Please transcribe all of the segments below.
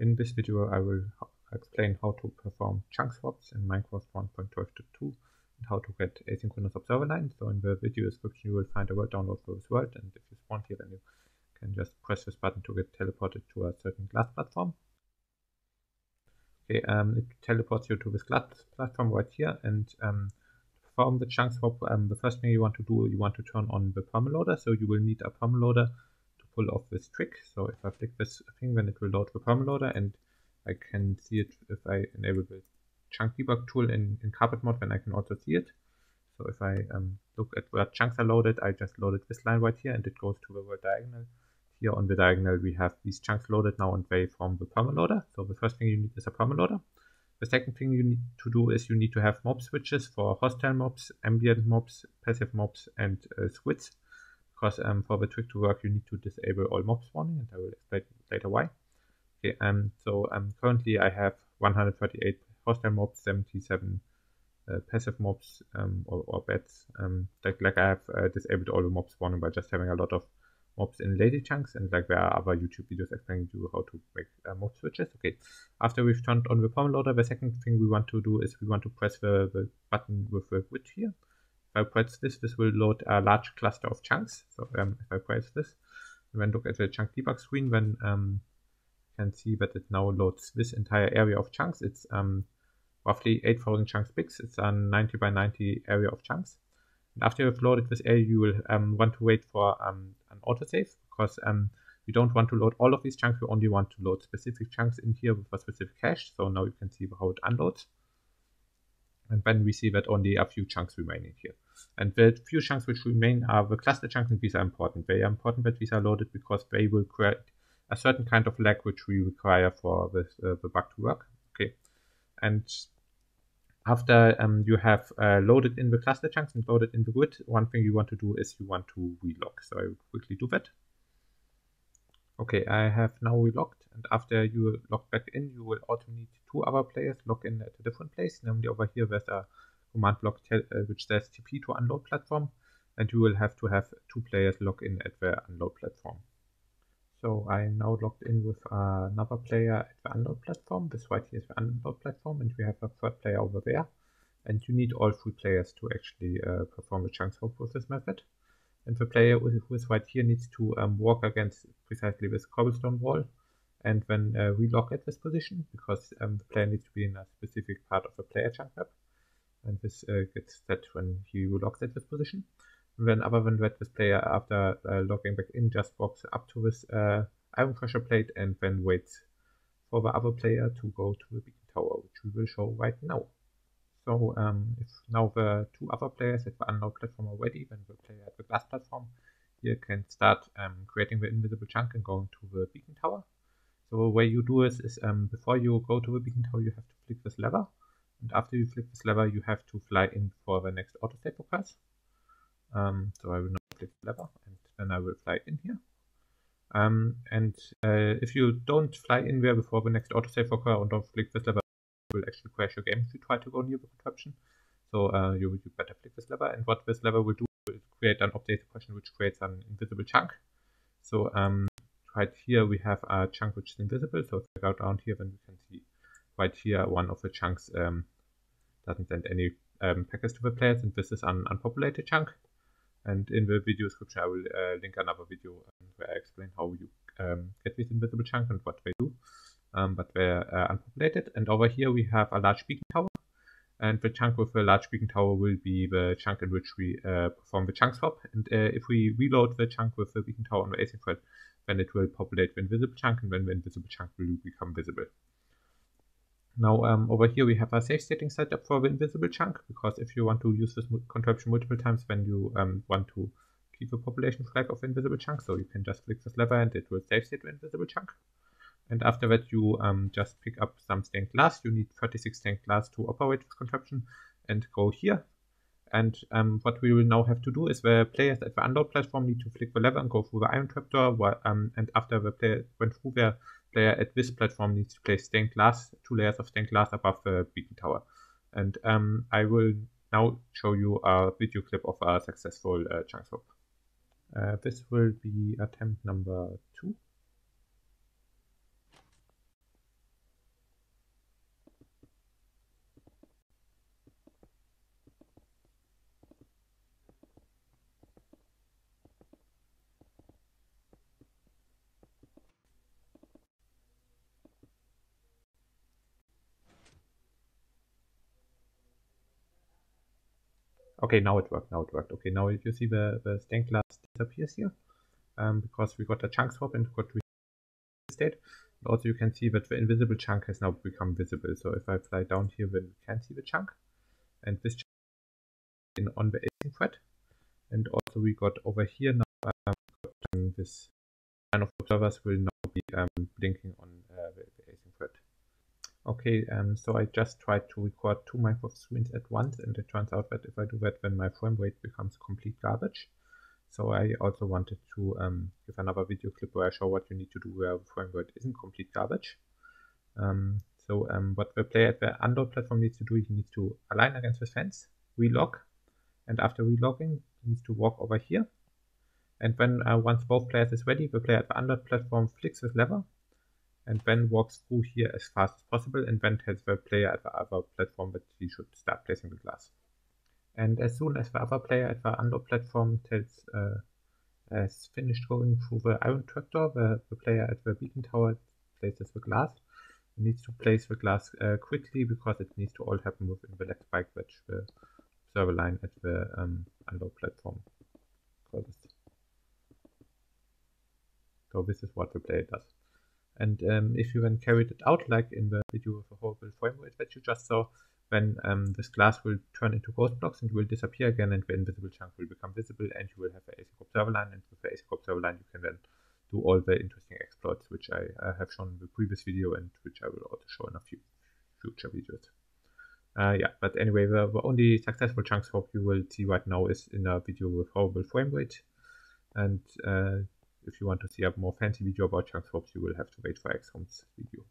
In this video I will explain how to perform chunk swaps in Minecraft 1.12.2 and how to get asynchronous observer lines. So in the video description you will find a word download for this world and if you spawn here then you can just press this button to get teleported to a certain glass platform. Okay, um, it teleports you to this glass platform right here and um, to perform the chunk swap um, the first thing you want to do you want to turn on the permaloader so you will need a permaloader pull off this trick. So if I flick this thing, then it will load the permaloader and I can see it if I enable the chunk debug tool in, in carpet mode, then I can also see it. So if I um, look at where chunks are loaded, I just loaded this line right here and it goes to the word diagonal. Here on the diagonal, we have these chunks loaded now and they form the permaloader. So the first thing you need is a permaloader. The second thing you need to do is you need to have mob switches for hostile mobs, ambient mobs, passive mobs, and uh, because um, for the trick to work you need to disable all mob spawning and I will explain later why. Okay, um, so um, currently I have 138 hostile mobs, 77 uh, passive mobs um, or, or bats. Um, like, like I have uh, disabled all the mob spawning by just having a lot of mobs in lazy chunks and like there are other YouTube videos explaining you how to make uh, mob switches. Okay, after we've turned on the permaloader, the second thing we want to do is we want to press the, the button with the grid here I press this, this will load a large cluster of chunks. So um, if I press this, and then look at the chunk debug screen, then um, you can see that it now loads this entire area of chunks. It's um, roughly 8,000 chunks big. It's a 90 by 90 area of chunks. And after you've loaded this area, you will um, want to wait for um, an autosave because um, you don't want to load all of these chunks. You only want to load specific chunks in here with a specific cache. So now you can see how it unloads. And then we see that only a few chunks remain in here. And the few chunks which remain are the cluster chunks, and these are important. They are important that these are loaded because they will create a certain kind of lag which we require for this, uh, the bug to work. Okay, and after um, you have uh, loaded in the cluster chunks and loaded in the grid, one thing you want to do is you want to relog. So I will quickly do that. Okay, I have now relogged, and after you log back in, you will also need two other players log in at a different place. Namely, over here, there's a command block uh, which says TP to unload platform, and you will have to have two players log in at the unload platform. So I now logged in with uh, another player at the unload platform. This right here is the unload platform, and we have a third player over there. And you need all three players to actually uh, perform the chunk swap with this method. And the player who is right here needs to um, walk against precisely this cobblestone wall and then uh, relog at this position because um, the player needs to be in a specific part of the player chunk map and this uh, gets set when he relogs at this position. And then other than that, this player after uh, logging back in just walks up to this uh, iron crusher plate and then waits for the other player to go to the beacon tower, which we will show right now. So um, if now the two other players at the unload platform are ready, then the player at the glass platform here can start um, creating the invisible chunk and going to the beacon tower. So the way you do this is um, before you go to the beacon tower, you have to flick this lever and after you flick this lever, you have to fly in for the next autosave occurs. Um, so I will now flick the lever and then I will fly in here. Um, and uh, if you don't fly in there before the next autosave occurs and don't flick this lever, will actually crash your game if you try to go near the contraption. So uh, you, you better flick this lever. And what this lever will do is create an update suppression which creates an invisible chunk. So um, right here we have a chunk which is invisible. So if I go down here, then we can see right here, one of the chunks um, doesn't send any um, packets to the players, and this is an unpopulated chunk. And in the video description, I will uh, link another video um, where I explain how you um, get these invisible chunk and what they do. Um, but they're uh, unpopulated. And over here, we have a large beacon tower. And the chunk with the large beacon tower will be the chunk in which we uh, perform the chunk swap. And uh, if we reload the chunk with the beacon tower on the async thread, then it will populate the invisible chunk, and then the invisible chunk will become visible. Now um, over here we have a safe setting set up for the invisible chunk because if you want to use this contraption multiple times then you um, want to keep a population flag of the invisible chunk so you can just click this lever and it will save state the invisible chunk. And after that you um, just pick up some stained glass. You need 36 stained glass to operate this contraption and go here. And um, what we will now have to do is the players at the unload platform need to flick the lever and go through the iron trapdoor. Um, and after the player went through there, player at this platform needs to place stained glass, two layers of stained glass above the beacon tower. And um, I will now show you a video clip of a successful uh, chunk swap. Uh, this will be attempt number two. Okay, now it worked. Now it worked. Okay, now if you see the, the stained glass disappears here um, because we got a chunk swap and got state. Also, you can see that the invisible chunk has now become visible. So if I fly down here, then we can see the chunk. And this chunk in on the async thread. And also we got over here now um, this line of observers will now be um, blinking on uh, the, the async thread. Okay, um, so I just tried to record two Minecraft screens at once, and it turns out that if I do that, then my frame rate becomes complete garbage. So I also wanted to um, give another video clip where I show what you need to do where frame rate isn't complete garbage. Um, so um, what the player at the unload platform needs to do, he needs to align against the fence, relog, and after relogging, he needs to walk over here. And when uh, once both players is ready, the player at the unload platform flicks his lever and then walks through here as fast as possible and then tells the player at the other platform that he should start placing the glass. And as soon as the other player at the unload platform tells uh, has finished going through the iron trapdoor, the, the player at the beacon tower places the glass. He needs to place the glass uh, quickly because it needs to all happen within the lag spike which the server line at the um, unload platform causes. So this is what the player does. And um, if you then carried it out, like in the video of the horrible frame rate that you just saw, then um, this glass will turn into ghost blocks and will disappear again, and the invisible chunk will become visible, and you will have an async observer line. And with the async observer line, you can then do all the interesting exploits which I uh, have shown in the previous video and which I will also show in a few future videos. Uh, yeah, but anyway, the, the, only successful chunk swap you will see right now is in a video with horrible frame rate, and uh, if you want to see a more fancy video about chunk swaps, you will have to wait for Xcom's video.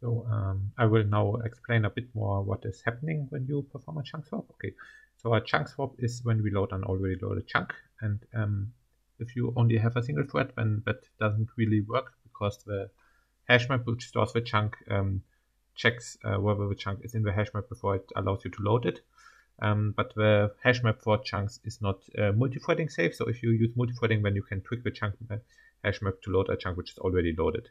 So um, I will now explain a bit more what is happening when you perform a chunk swap. Okay, so a chunk swap is when we load an already loaded chunk, and um, if you only have a single thread, then that doesn't really work because the hash map which stores the chunk um, checks uh, whether the chunk is in the hash map before it allows you to load it. Um, but the hash map for chunks is not uh, multi-threading safe. So if you use multi-threading, then you can tweak the chunk uh, hash map to load a chunk which is already loaded.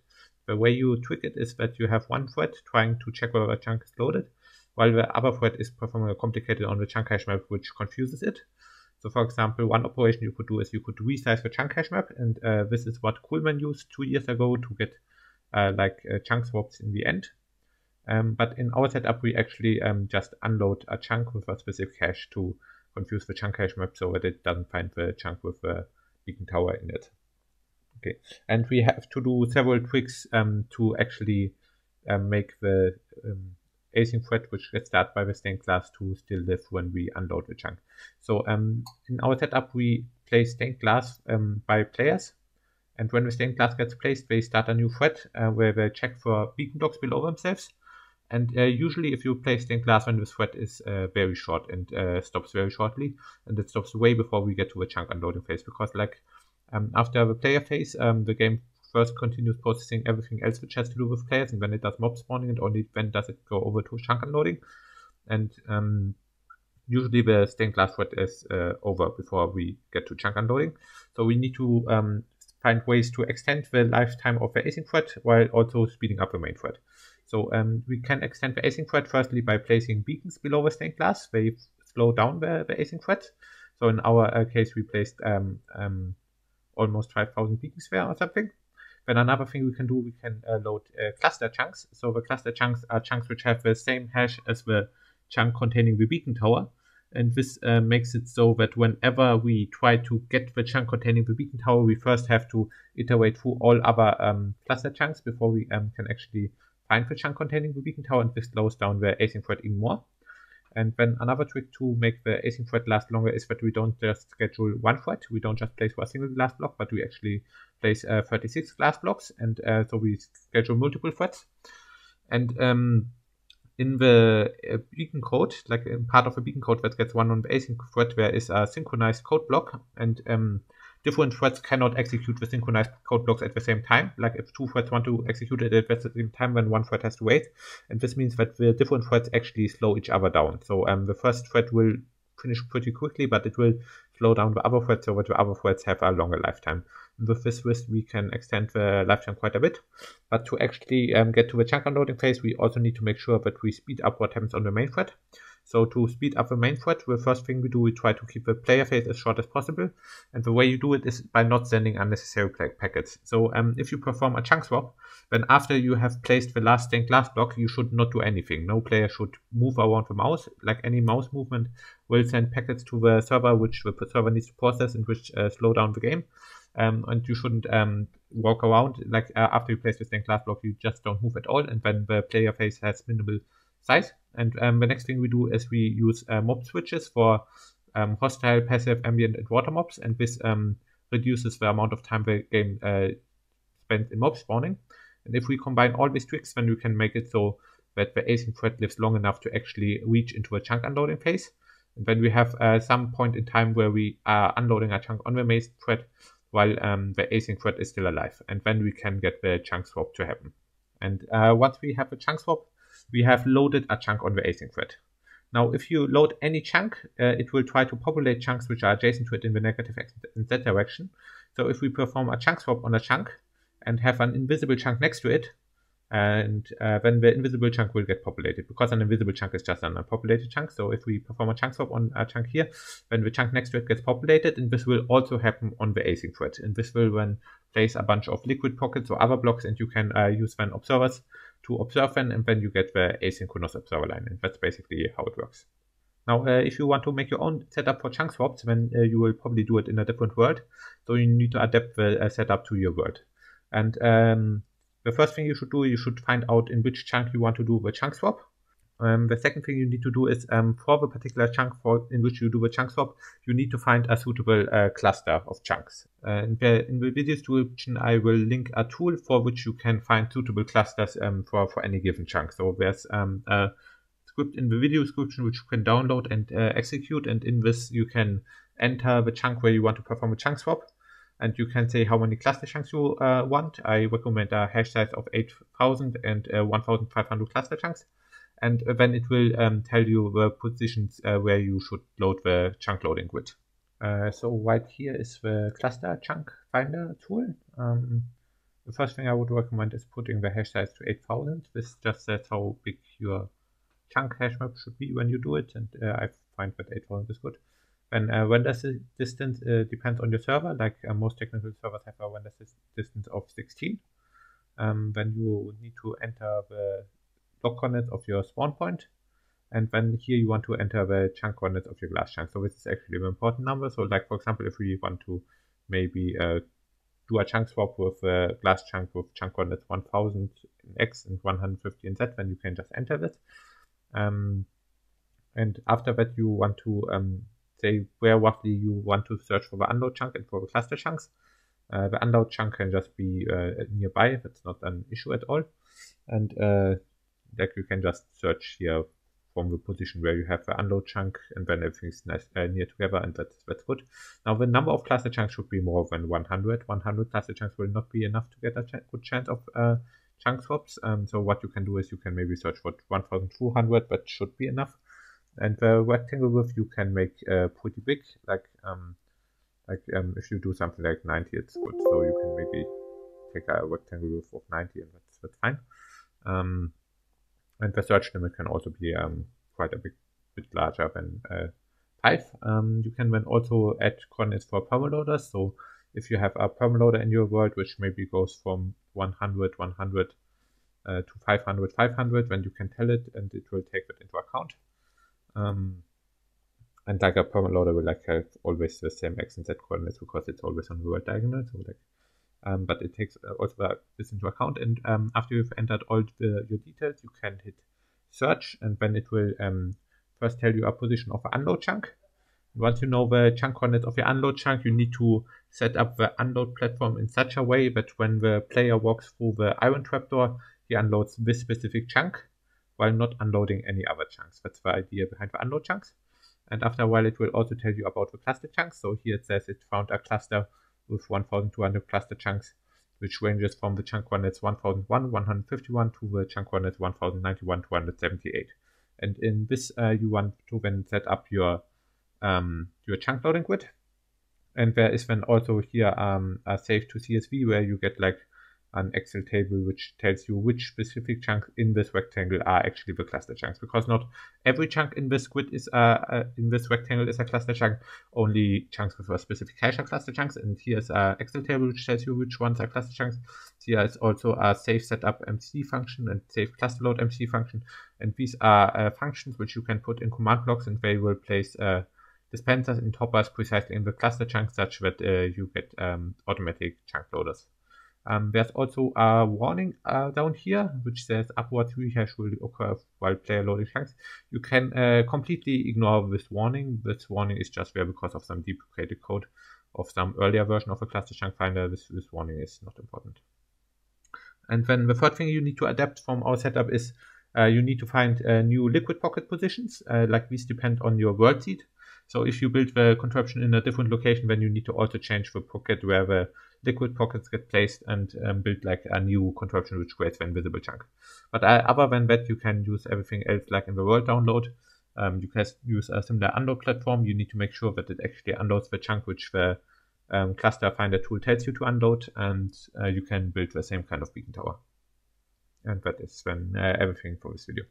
The way you tweak it is that you have one thread trying to check whether a chunk is loaded, while the other thread is performing a complicated on the chunk hash map which confuses it. So for example, one operation you could do is you could resize the chunk hash map, and uh, this is what coolmann used two years ago to get uh, like uh, chunk swaps in the end. Um, but in our setup, we actually um, just unload a chunk with a specific hash to confuse the chunk hash map so that it doesn't find the chunk with the beacon tower in it. Okay, and we have to do several tricks um, to actually um, make the um, async thread, which gets started by the stained glass, to still live when we unload the chunk. So um, in our setup, we place stained glass by players. And when the stained glass gets placed, they start a new thread uh, where they check for beacon blocks below themselves and uh, usually, if you place stained glass when the thread is uh, very short and uh, stops very shortly, and it stops way before we get to the chunk unloading phase, because like um, after the player phase, um, the game first continues processing everything else which has to do with players, and then it does mob spawning, and only then does it go over to chunk unloading. And um, usually the stained glass thread is uh, over before we get to chunk unloading. So we need to um, find ways to extend the lifetime of the async thread while also speeding up the main thread. So um, we can extend the async thread firstly by placing beacons below the stained glass. They slow down the, the async thread. So in our uh, case, we placed um, um, almost 5,000 beacons there or something. Then another thing we can do, we can uh, load uh, cluster chunks. So the cluster chunks are chunks which have the same hash as the chunk containing the beacon tower. And this uh, makes it so that whenever we try to get the chunk containing the beacon tower, we first have to iterate through all other um, cluster chunks before we um, can actually the chunk containing the beacon tower, and this slows down the async thread even more. And then another trick to make the async thread last longer is that we don't just schedule one thread. We don't just place for a single glass block, but we actually place uh, 36 glass blocks. And uh, so we schedule multiple threads. And um, in the uh, beacon code, like in part of the beacon code that gets one on the async thread, there is a synchronized code block. And um, different threads cannot execute the synchronized code blocks at the same time. Like if two threads want to execute it at the same time, then one thread has to wait. And this means that the different threads actually slow each other down. So um, the first thread will finish pretty quickly, but it will slow down the other threads so that the other threads have a longer lifetime. With this twist, we can extend the lifetime quite a bit. But to actually um, get to the chunk unloading phase, we also need to make sure that we speed up what happens on the main thread. So to speed up the main thread, the first thing we do, we try to keep the player phase as short as possible. And the way you do it is by not sending unnecessary packets. So um, if you perform a chunk swap, then after you have placed the last stained glass block, you should not do anything. No player should move around the mouse. Like any mouse movement will send packets to the server, which the server needs to process and which uh, slow down the game. Um, and you shouldn't um, walk around like uh, after you place the stained glass block, you just don't move at all. And when the player face has minimal size, and um, the next thing we do is we use uh, mob switches for um, hostile, passive, ambient, and water mobs, and this um, reduces the amount of time the game uh, spends in mob spawning. And if we combine all these tricks, then we can make it so that the async thread lives long enough to actually reach into a chunk unloading phase. And then we have uh, some point in time where we are unloading a chunk on the main thread while um, the async thread is still alive. And then we can get the chunk swap to happen. And uh, once we have a chunk swap, we have loaded a chunk on the async thread. Now, if you load any chunk, uh, it will try to populate chunks which are adjacent to it in the negative x and z direction. So if we perform a chunk swap on a chunk and have an invisible chunk next to it, and uh, then the invisible chunk will get populated because an invisible chunk is just an unpopulated chunk. So if we perform a chunk swap on a chunk here, then the chunk next to it gets populated, and this will also happen on the async thread. And this will then place a bunch of liquid pockets or other blocks, and you can uh, use then observers to observe them, and then you get the asynchronous observer line. And that's basically how it works. Now, uh, if you want to make your own setup for chunk swaps, then uh, you will probably do it in a different world. So you need to adapt the uh, setup to your world. And um, the first thing you should do, you should find out in which chunk you want to do the chunk swap. Um, the second thing you need to do is um, for the particular chunk for in which you do the chunk swap, you need to find a suitable uh, cluster of chunks. Uh, in, the, in, the, video description, I will link a tool for which you can find suitable clusters um, for, for any given chunk. So there's um, a script in the video description which you can download and uh, execute, and in this you can enter the chunk where you want to perform a chunk swap and you can say how many cluster chunks you uh, want. I recommend a hash size of 8000 and uh, 1500 cluster chunks. And then it will um, tell you the positions uh, where you should load the chunk loading grid. Uh, so right here is the cluster chunk finder tool. Um, the first thing I would recommend is putting the hash size to 8000. This just says how big your chunk hash map should be when you do it, and uh, I find that 8000 is good. And uh, render distance uh, depends on your server. Like uh, most technical servers have a render distance of 16. Um, then you need to enter the block coordinates of your spawn point, and then here you want to enter the chunk coordinates of your glass chunk. So this is actually an important number. So like for example, if we want to maybe uh, do a chunk swap with a glass chunk with chunk coordinates 1000 in x and 150 in z, then you can just enter this. Um, and after that, you want to um, say where roughly you want to search for the unload chunk and for the cluster chunks. Uh, the unload chunk can just be uh, nearby. That's not an issue at all. And uh, like you can just search here from the position where you have the unload chunk and then everything's nice, uh, near together and that's, that's good. Now the number of cluster chunks should be more than 100. 100 cluster chunks will not be enough to get a ch good chance of uh, chunk swaps. Um, so what you can do is you can maybe search for 1200, but should be enough and the rectangle width you can make uh, pretty big like um, like um, if you do something like 90 it's good so you can maybe take a rectangle width of 90 and that's, that's fine um, and the search limit can also be um, quite a bit, bit larger than uh, 5 um, you can then also add coordinates for permaloaders so if you have a permaloader in your world which maybe goes from 100 100 uh, to 500 500 then you can tell it and it will take that into account. Um, and like a permaloader will like have always the same x and z coordinates because it's always on the world diagonal. So like, um, but it takes uh, also this into account. And um, after you've entered all the, your details, you can hit search, and then it will um, first tell you a position of an unload chunk. Once you know the chunk coordinates of your unload chunk, you need to set up the unload platform in such a way that when the player walks through the iron trapdoor, he unloads this specific chunk while not unloading any other chunks. That's the idea behind the unload chunks. And after a while, it will also tell you about the cluster chunks. So here it says it found a cluster with 1200 cluster chunks, which ranges from the chunk coordinates 1001, 151 to the chunk coordinates 1091, 278. And in this, uh, you want to then set up your um, your chunk loading grid. And there is then also here um, a save to CSV where you get like an Excel table which tells you which specific chunks in this rectangle are actually the cluster chunks because not every chunk in this grid is uh, uh, in this rectangle is a cluster chunk only chunks with a specific hash are cluster chunks and here's a Excel table which tells you which ones are cluster chunks here is also a save setup MC function and save cluster load MC function and these are uh, functions which you can put in command blocks and they will place uh, dispensers and toppers precisely in the cluster chunks such that uh, you get um, automatic chunk loaders. Um, there's also a warning uh, down here which says upward rehash will occur while player loading chunks. You can uh, completely ignore this warning. This warning is just there because of some deprecated code of some earlier version of a cluster chunk finder. This, this warning is not important. And then the third thing you need to adapt from our setup is uh, you need to find uh, new liquid pocket positions. Uh, like these depend on your world seed. So if you build the contraption in a different location, then you need to also change the pocket where the liquid pockets get placed and um, build like a new contraption which creates the invisible chunk. But uh, other than that, you can use everything else like in the world download. Um, you can use a similar unload platform. You need to make sure that it actually unloads the chunk which the um, cluster finder tool tells you to unload, and uh, you can build the same kind of beacon tower. And that is then uh, everything for this video.